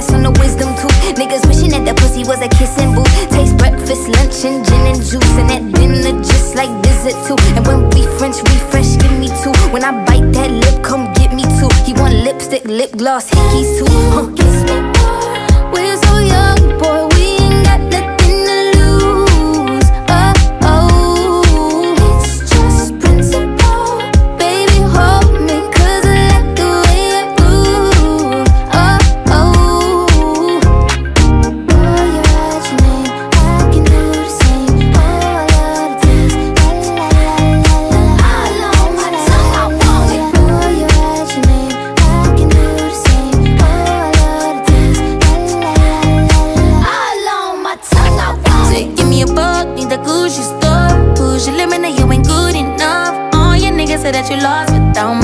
ass on the wisdom tooth. Niggas wishing that that pussy was a kissing booth. Taste breakfast, lunch, and gin and juice. And that dinner, just like visit too. And when we French refresh, give me two. When I bite that lip, come get me two. He want lipstick, lip gloss, hickeys too. Huh. I. Give me a buck, need the Gucci store. Push your limit, now you ain't good enough. All your niggas say that you lost without